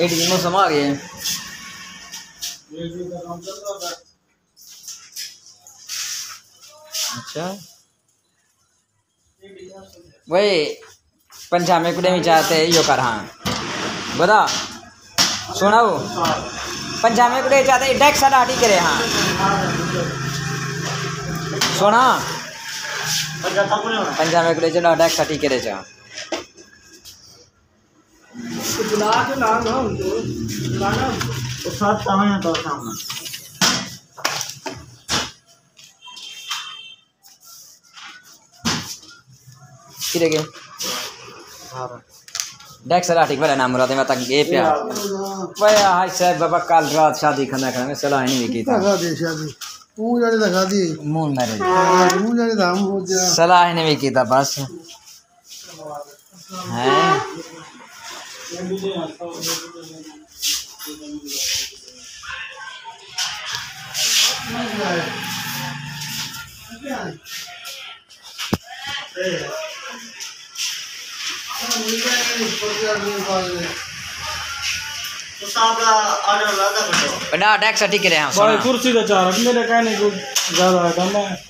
AD मौसम आ गए अच्छा। वही, पंजाब कुड़े में चाहते यो कर हाँ। बता, सुनाओ। पंजाब में कुड़े चाहते डेक्स डाटी करे हाँ। सुना। पंजाब कुड़े चला डेक्स टी करे चाह बुला के ना ना उनको बुलाना साथ सामने तो सामने किरे के? डेक्स डाटी वाला नाम रहते मैं तक ये हाय साहब बाबा कल रात शादी खाना खाना सलाह नहीं की था। लगा शादी। तू जाने लगा दी। मून मेरे। तू जाने धाम हो जा। सलाह नहीं की था बस। हैं। तो साहब का ऑर्डर लगा करो बड़ा डेक्स टी करे हाँ कुर्सी तो चार मेरे कहने को ज़्यादा है मैं लोग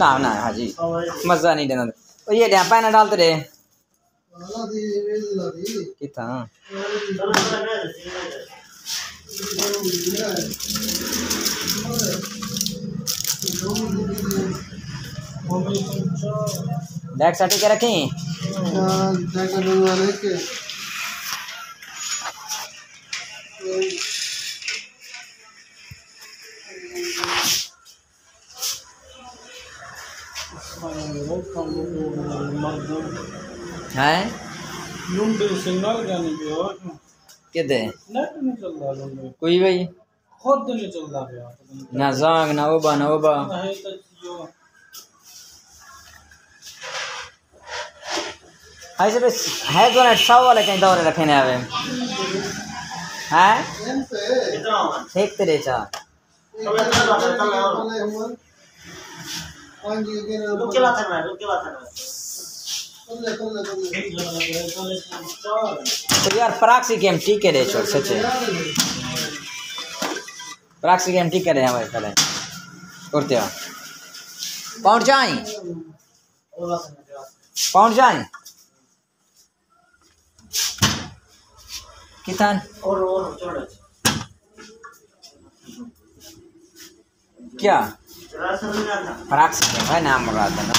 ना ना हाँ जी मज़ा नहीं देना। ओ, ये डैम पैना डालते रे कितना? डेक्स टी के रखें? हैं? लुंडे सिग्नल जाने की और किधे नेट नहीं चल रहा लुंडे। कोई भाई? खुद नहीं चल रहा है ना जांग ना उबा ना उबा है तो हाय से बस है तो ना सौ वाले कहीं दौरे रखे ने आवे हैं? ठीक तेरे चा अब इतना बात कर ले और रुक के बात करना रुक के बात करना तो यार प्राक्सी गेम ठीक है रे छोड़ सच्चे प्राक्सी गेम ठीक है रे हमारे पहले करते हो। पहुँच जाए। पहुँच जाए। कितन और और छोड़। क्या? आता गेम है नाम मुराद है ना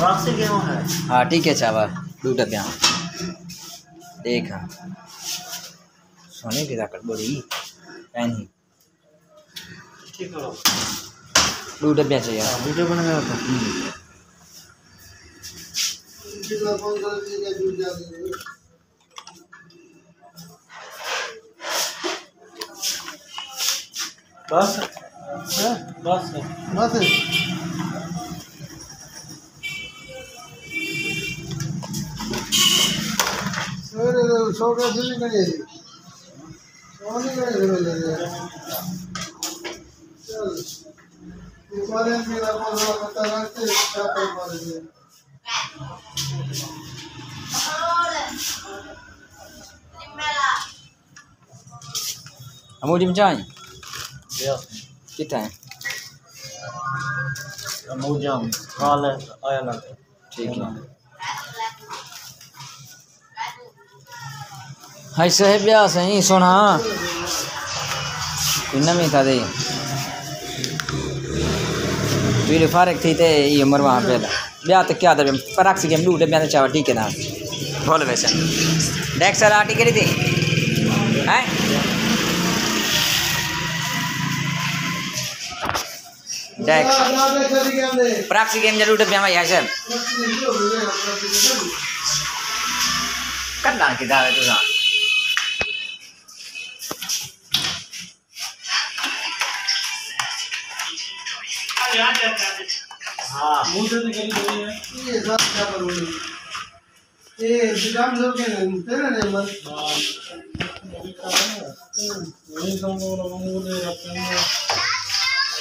रास्ते क्यों है? हाँ ठीक है चावा दू डब्बिया देख हाँ। सोने की ताकत पहनी ठीक करो दू डब्बिया चाहिए वीडियो बना रहा था। बस। बस बस सवेरे सौ का से करिए सौ नहीं करिए सवेरे चल। दुकान मेरा बोल बता रहे क्या कर पा रहे हम उड़ी में कितना है? मुझम काल आया ना ठीक है। हाय ब्याह सही सुना। नवी था दे। पीले फारक थी ते ये उम्र वहाँ पे ब्याह तो क्या था पराक्सी के लूटे ब्याह चावा ठीक है ना। बोल वैसे। डेक्स सर आटी करी थी हैं? हमने। प्राक्सी गेम ज़रूर डब्बे में यहाँ से। हो हो गई कल्ला की दावे तुझा हाँ। मुँह से निकली गई है ये सब क्या करूँगी ये विटामिन सब के नहीं तेरे नहीं मन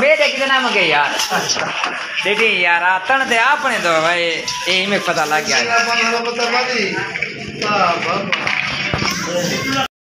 मेरे कितने नाम गए यार? देखी यार तन दे आपने तो भाई यही में पता लग गया।